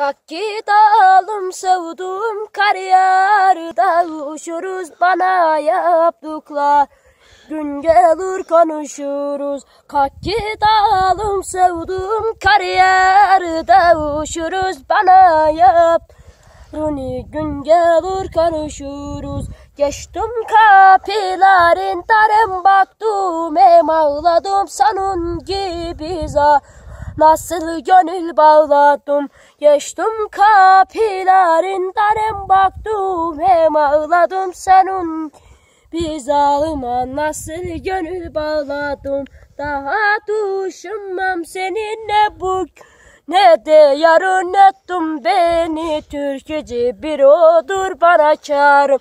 Kalk gidelim sevduğum kariyerde uçuruz bana yaptıklar. Gün gelir konuşuruz. Kalk gidelim sevduğum kariyerde uçuruz bana yap. Runi gün gelir konuşuruz. Geçtim kapıların tarım baktım hem ağladım sanın gibi za. Nasıl gönül bağladım? Geçtim kapıların darem baktım Hem ağladım senin. Bir zalıma Nasıl gönül bağladım? Daha düşünmem seninle bu ne de yarın ettim beni Türkücü bir odur bana çağırım